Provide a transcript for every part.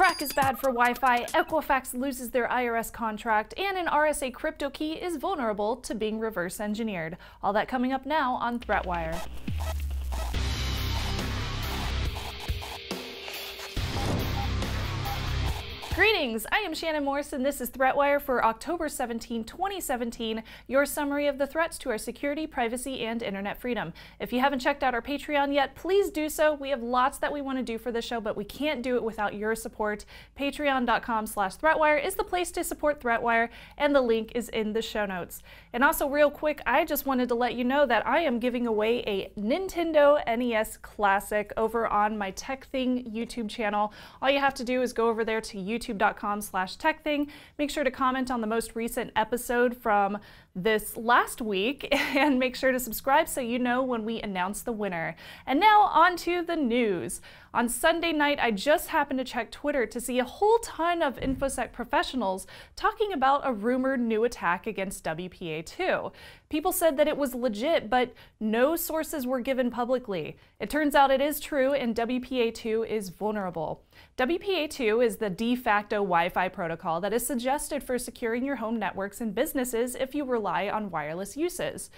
KRACK is bad for Wi-Fi, Equifax loses their IRS contract, and an RSA crypto key is vulnerable to being reverse engineered. All that coming up now on ThreatWire. Greetings, I am Shannon Morse. This is ThreatWire for October 17, 2017, your summary of the threats to our security, privacy, and internet freedom. If you haven't checked out our Patreon yet, please do so. We have lots that we want to do for the show, but we can't do it without your support. Patreon.com slash ThreatWire is the place to support ThreatWire, and the link is in the show notes. And also, real quick, I just wanted to let you know that I am giving away a Nintendo NES Classic over on my TechThing YouTube channel. All you have to do is go over there to YouTube youtube.com slash techthing. Make sure to comment on the most recent episode from this last week and make sure to subscribe so you know when we announce the winner. And now on to the news. On Sunday night, I just happened to check Twitter to see a whole ton of InfoSec professionals talking about a rumored new attack against WPA2. People said that it was legit, but no sources were given publicly. It turns out it is true and WPA2 is vulnerable. WPA2 is the de facto Wi-Fi protocol that is suggested for securing your home networks and businesses if you rely on wireless uses.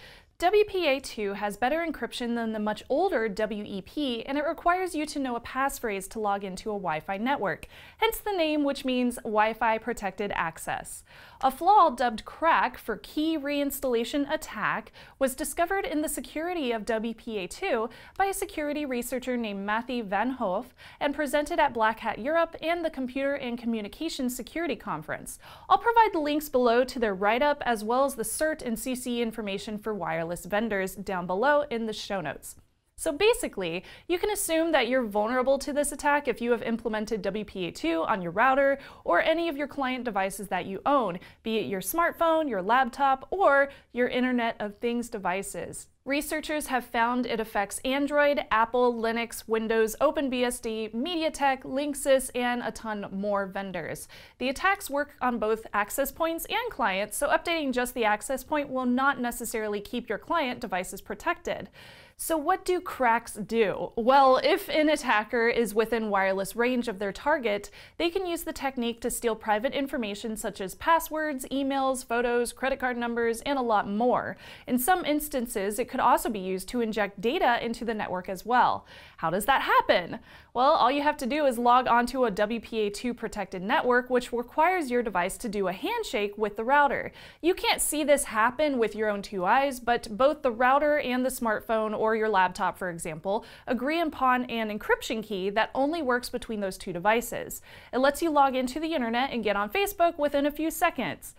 WPA2 has better encryption than the much older WEP, and it requires you to know a passphrase to log into a Wi-Fi network, hence the name which means Wi-Fi protected access. A flaw dubbed KRACK for key reinstallation attack was discovered in the security of WPA2 by a security researcher named Matthew Van Hoof and presented at Black Hat Europe and the Computer and Communications Security Conference. I'll provide the links below to their write-up as well as the CERT and CC information for wireless vendors down below in the show notes. So basically, you can assume that you're vulnerable to this attack if you have implemented WPA2 on your router or any of your client devices that you own, be it your smartphone, your laptop, or your Internet of Things devices. Researchers have found it affects Android, Apple, Linux, Windows, OpenBSD, MediaTek, Linksys, and a ton more vendors. The attacks work on both access points and clients, so updating just the access point will not necessarily keep your client devices protected. So what do KRACKs do? Well, if an attacker is within wireless range of their target, they can use the technique to steal private information such as passwords, emails, photos, credit card numbers, and a lot more. In some instances, it could also be used to inject data into the network as well. How does that happen? Well, all you have to do is log onto a WPA2 protected network, which requires your device to do a handshake with the router. You can't see this happen with your own two eyes, but both the router and the smartphone or your laptop, for example, agree upon an encryption key that only works between those two devices. It lets you log into the internet and get on Facebook within a few seconds.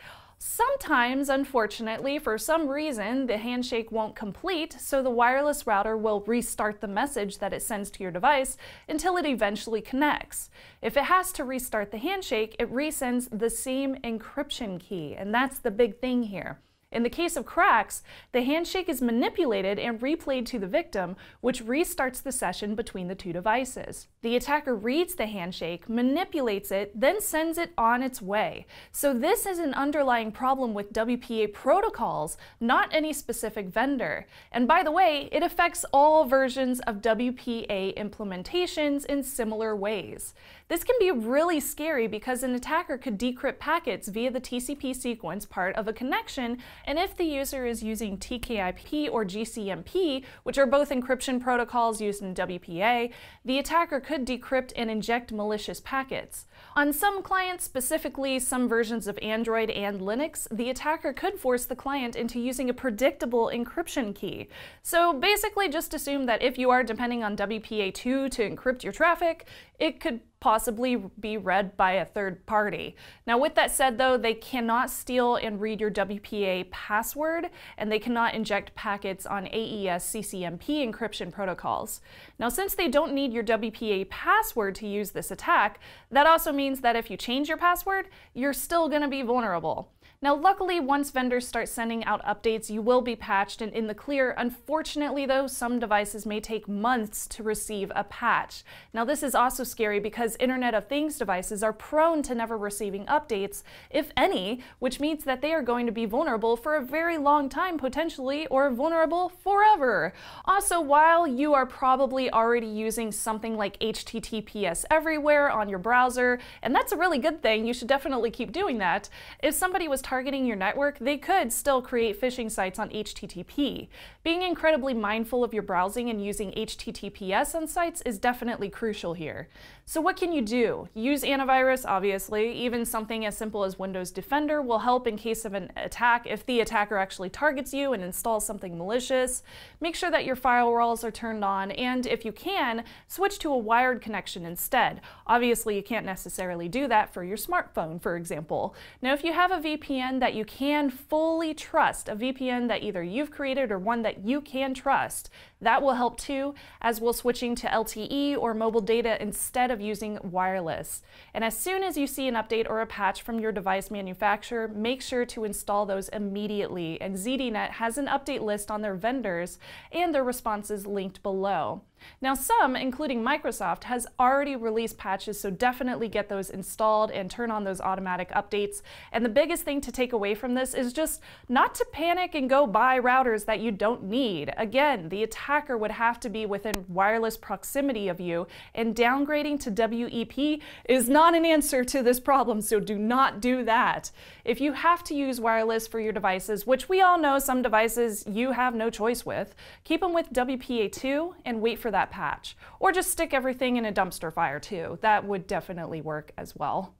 Sometimes, unfortunately, for some reason, the handshake won't complete, so the wireless router will restart the message that it sends to your device until it eventually connects. If it has to restart the handshake, it resends the same encryption key, and that's the big thing here. In the case of KRACKs, the handshake is manipulated and replayed to the victim, which restarts the session between the two devices. The attacker reads the handshake, manipulates it, then sends it on its way. So this is an underlying problem with WPA protocols, not any specific vendor. And by the way, it affects all versions of WPA implementations in similar ways. This can be really scary because an attacker could decrypt packets via the TCP sequence part of a connection and if the user is using TKIP or GCMP, which are both encryption protocols used in WPA, the attacker could decrypt and inject malicious packets. On some clients, specifically some versions of Android and Linux, the attacker could force the client into using a predictable encryption key. So basically just assume that if you are depending on WPA2 to encrypt your traffic, it could possibly be read by a third party. Now with that said though, they cannot steal and read your WPA password and they cannot inject packets on AES CCMP encryption protocols. Now since they don't need your WPA password to use this attack, that also means that if you change your password, you're still going to be vulnerable. Now, luckily, once vendors start sending out updates, you will be patched and in the clear. Unfortunately, though, some devices may take months to receive a patch. Now, this is also scary because Internet of Things devices are prone to never receiving updates, if any, which means that they are going to be vulnerable for a very long time potentially, or vulnerable forever. Also, while you are probably already using something like HTTPS everywhere on your browser, and that's a really good thing, you should definitely keep doing that, if somebody was targeting your network, they could still create phishing sites on HTTP. Being incredibly mindful of your browsing and using HTTPS on sites is definitely crucial here. So what can you do? Use antivirus, obviously. Even something as simple as Windows Defender will help in case of an attack if the attacker actually targets you and installs something malicious. Make sure that your firewalls are turned on, and if you can, switch to a wired connection instead. Obviously, you can't necessarily do that for your smartphone, for example. Now, if you have a VPN that you can fully trust, a VPN that either you've created or one that you can trust, that will help too, as will switching to LTE or mobile data instead of using wireless. And as soon as you see an update or a patch from your device manufacturer, make sure to install those immediately. And ZDNet has an update list on their vendors and their responses linked below. Now some, including Microsoft, has already released patches, so definitely get those installed and turn on those automatic updates. And the biggest thing to take away from this is just not to panic and go buy routers that you don't need. Again, the attacker would have to be within wireless proximity of you, and downgrading to WEP is not an answer to this problem, so do not do that. If you have to use wireless for your devices, which we all know some devices you have no choice with, keep them with WPA2 and wait for that patch. Or just stick everything in a dumpster fire too. That would definitely work as well.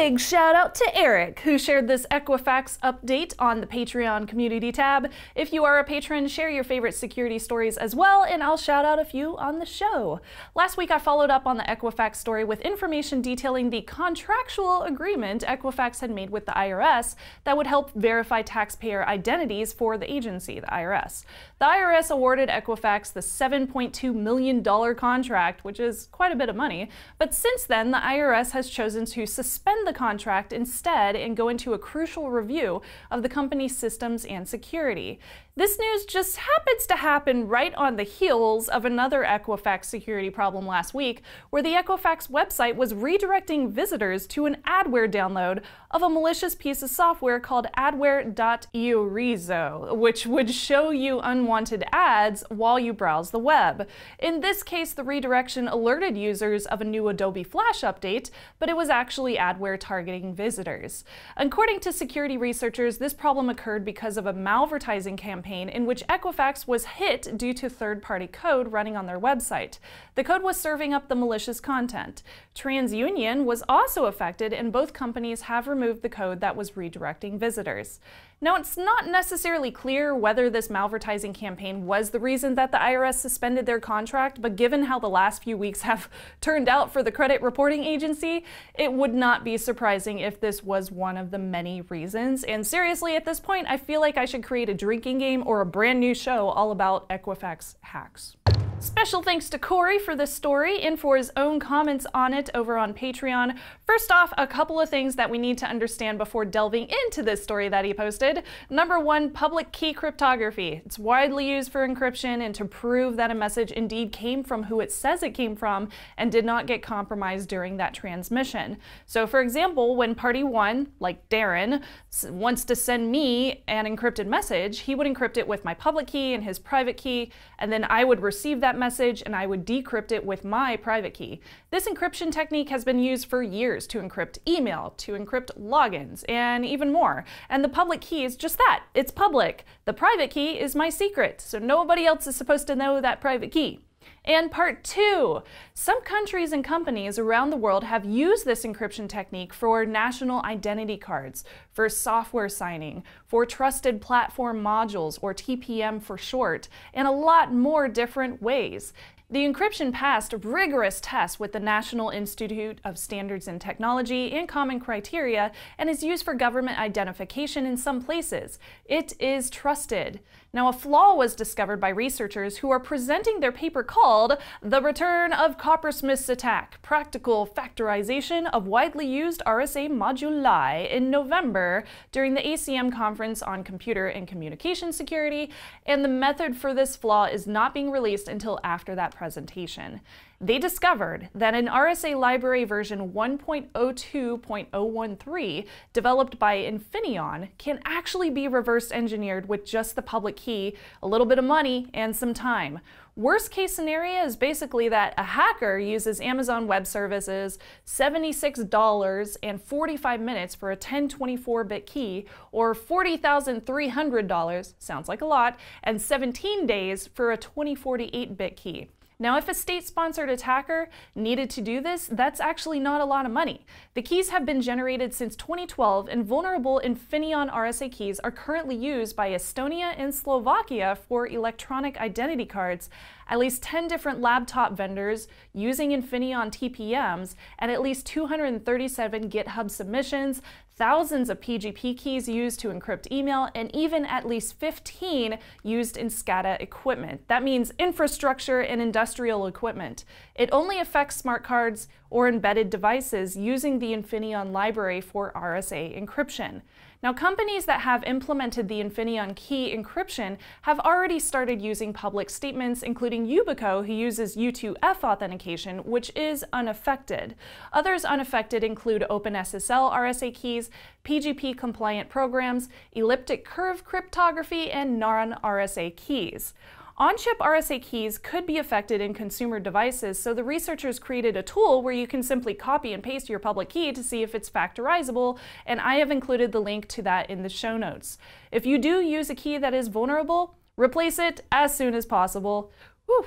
Big shout out to Eric, who shared this Equifax update on the Patreon community tab. If you are a patron, share your favorite security stories as well, and I'll shout out a few on the show. Last week, I followed up on the Equifax story with information detailing the contractual agreement Equifax had made with the IRS that would help verify taxpayer identities for the agency, the IRS. The IRS awarded Equifax the $7.2 million contract, which is quite a bit of money, but since then, the IRS has chosen to suspend suspend the contract instead and go into a crucial review of the company's systems and security. This news just happens to happen right on the heels of another Equifax security problem last week, where the Equifax website was redirecting visitors to an adware download of a malicious piece of software called Adware.Eorezo, which would show you unwanted ads while you browse the web. In this case, the redirection alerted users of a new Adobe Flash update, but it was actually adware targeting visitors. According to security researchers, this problem occurred because of a malvertising campaign campaign in which Equifax was hit due to third-party code running on their website. The code was serving up the malicious content. TransUnion was also affected and both companies have removed the code that was redirecting visitors. Now, it's not necessarily clear whether this malvertising campaign was the reason that the IRS suspended their contract, but given how the last few weeks have turned out for the credit reporting agency, it would not be surprising if this was one of the many reasons. And seriously, at this point, I feel like I should create a drinking game or a brand new show all about Equifax hacks. Special thanks to Corey for this story and for his own comments on it over on Patreon. First off, a couple of things that we need to understand before delving into this story that he posted. Number one, public key cryptography. It's widely used for encryption and to prove that a message indeed came from who it says it came from and did not get compromised during that transmission. So for example, when party one, like Darren, wants to send me an encrypted message, he would encrypt it with my public key and his private key, and then I would receive that that message and I would decrypt it with my private key. This encryption technique has been used for years to encrypt email, to encrypt logins, and even more. And the public key is just that, it's public. The private key is my secret, so nobody else is supposed to know that private key. And part two, some countries and companies around the world have used this encryption technique for national identity cards, for software signing, for trusted platform modules, or TPM for short, and a lot more different ways. The encryption passed rigorous tests with the National Institute of Standards and Technology and Common Criteria and is used for government identification in some places. It is trusted. Now, a flaw was discovered by researchers who are presenting their paper called The Return of Coppersmith's Attack Practical Factorization of Widely Used RSA Moduli in November during the ACM Conference on Computer and Communication Security, and the method for this flaw is not being released until after that presentation. They discovered that an RSA library version 1.02.013 developed by Infineon can actually be reverse engineered with just the public key, a little bit of money, and some time. Worst case scenario is basically that a hacker uses Amazon Web Services $76 and 45 minutes for a 1024-bit key, or $40,300, sounds like a lot, and 17 days for a 2048-bit key. Now, if a state-sponsored attacker needed to do this, that's actually not a lot of money. The keys have been generated since 2012, and vulnerable Infineon RSA keys are currently used by Estonia and Slovakia for electronic identity cards. At least 10 different laptop vendors using Infineon TPMs, and at least 237 GitHub submissions, thousands of PGP keys used to encrypt email, and even at least 15 used in SCADA equipment. That means infrastructure and industrial equipment. It only affects smart cards or embedded devices using the Infineon library for RSA encryption. Now, companies that have implemented the Infineon key encryption have already started using public statements, including Yubico, who uses U2F authentication, which is unaffected. Others unaffected include OpenSSL RSA keys, PGP compliant programs, elliptic curve cryptography, and NARN RSA keys. On-chip RSA keys could be affected in consumer devices, so the researchers created a tool where you can simply copy and paste your public key to see if it's factorizable, and I have included the link to that in the show notes. If you do use a key that is vulnerable, replace it as soon as possible. Whew.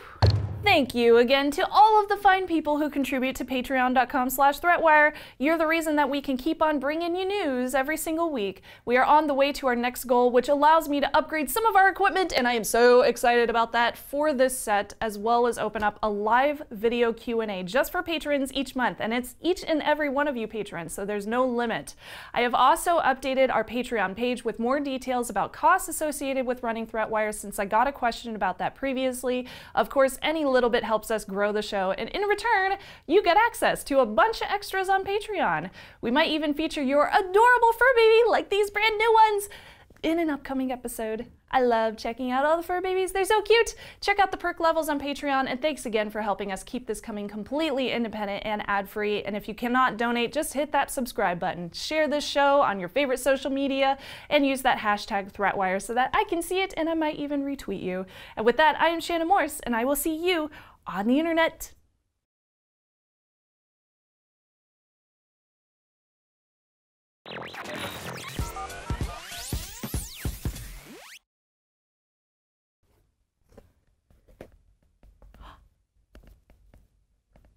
Thank you again to all of the fine people who contribute to patreon.com slash threatwire. You're the reason that we can keep on bringing you news every single week. We are on the way to our next goal, which allows me to upgrade some of our equipment, and I am so excited about that for this set, as well as open up a live video Q&A just for patrons each month, and it's each and every one of you patrons, so there's no limit. I have also updated our Patreon page with more details about costs associated with running Threatwire since I got a question about that previously. Of course, any little bit helps us grow the show, and in return, you get access to a bunch of extras on Patreon. We might even feature your adorable fur baby, like these brand new ones, in an upcoming episode. I love checking out all the fur babies. They're so cute. Check out the perk levels on Patreon. And thanks again for helping us keep this coming completely independent and ad free. And if you cannot donate, just hit that subscribe button. Share this show on your favorite social media and use that hashtag ThreatWire so that I can see it and I might even retweet you. And with that, I am Shannon Morse and I will see you on the internet.